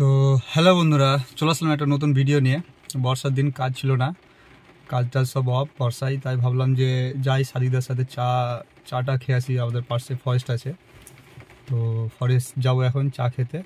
তো হ্যালো বন্ধুরা, চলে আসলাম একটা নতুন ভিডিও নিয়ে। বর্ষার দিন কাজ ছিল না কাজ টাজ সব অফ বর্ষায়, তাই ভাবলাম যে যাই, সাদিদার সাথে চা, চাটা খেয়ে আসি, আমাদের পাশে ফরেস্ট আছে। তো ফরেস্ট যাব এখন চা খেতে।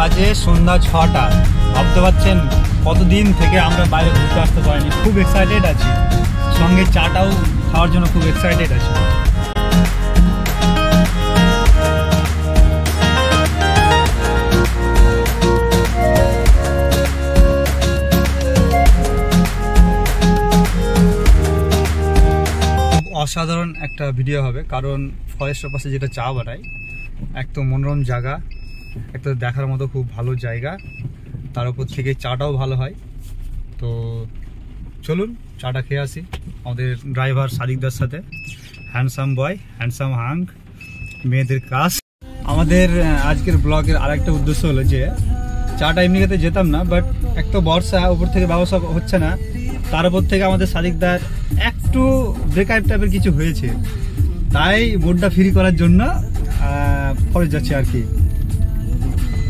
বাজে সন্ধ্যা ছটা। ভাবতে পারছেন কতদিন থেকে আমরা বাইরে ঘুরতে আসতে পারিনি। খুব এক্সাইটেড আছি। সঙ্গে চাটাও খাওয়ার জন্য খুব এক্সাইটেড আছি। অসাধারণ একটা ভিডিও হবে। কারণ ফরেস্টের পাশে যেটা চা বানায় এক তো মনোরম জায়গা। একটা দেখার মতো খুব ভালো জায়গা। তার উপর থেকে চাটাও ভালো হয়। তো চলুন, চাটা খেয়ে আসি আমাদের ড্রাইভার সাদিকদার সাথে। হ্যান্ডসাম বয় হ্যান্ডসাম হাঙ্ক মেয়েদের ক্লাস আমাদের আজকের ব্লগের আরেকটা উদ্দেশ্য হলো যে, চাটা এমনি খেতে যেতাম না বাট এক তো বর্ষা, উপর থেকে ব্যবসা হচ্ছে না। তার উপর থেকে আমাদের সাদিকদার একটু ব্রেকআপ টাইপের কিছু হয়েছে। তাই বোর্ডটা ফ্রি করার জন্য ফরেস্ট যাচ্ছে আর কি।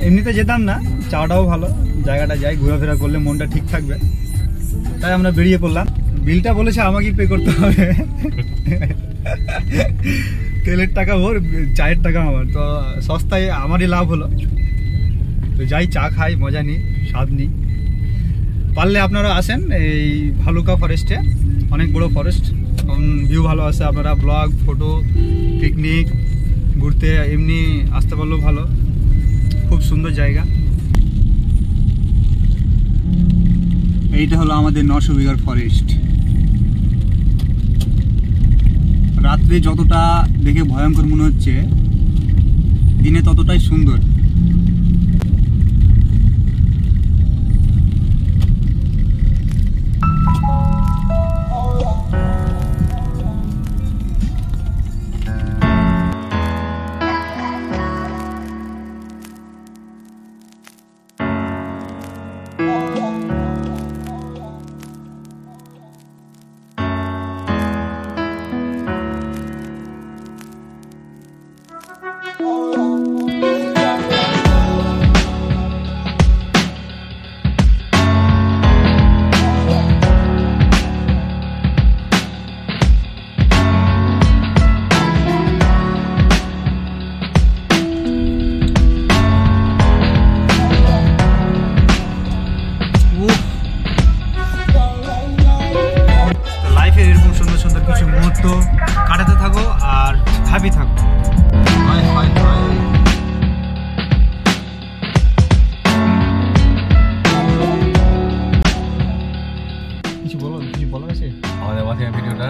এমনিতে যেতাম না চাটাও ভালো, জায়গাটা যাই, ঘোরাফেরা করলে মনটা ঠিক থাকবে। তাই আমরা বেরিয়ে পড়লাম। বিলটা বলেছে আমাকেই পে করতে হবে। তেলের টাকা ওর চায়ের টাকা আমার। তো সস্তায় আমারই লাভ হলো। তো যাই, চা খাই, মজা নিই, স্বাদ নিই। পারলে আপনারা আসেন এই ভালুকা ফরেস্টে অনেক বড় ফরেস্ট ভিউ ভালো আছে, আপনারা ব্লগ ফটো পিকনিক ঘুরতে, এমনি আসতে পারলেও ভালো। খুব সুন্দর জায়গা। এইটা হলো আমাদের নশো বিঘার ফরেস্ট রাত্রে যতটা দেখে ভয়ঙ্কর মনে হচ্ছে, দিনে ততটাই সুন্দর। all. কিছু মুহূর্ত কাটাতে থাকো আর ভাবি থাকো। কিছু বলো কিছু বলো আছে? আমাদের মাঝে ভিডিওটা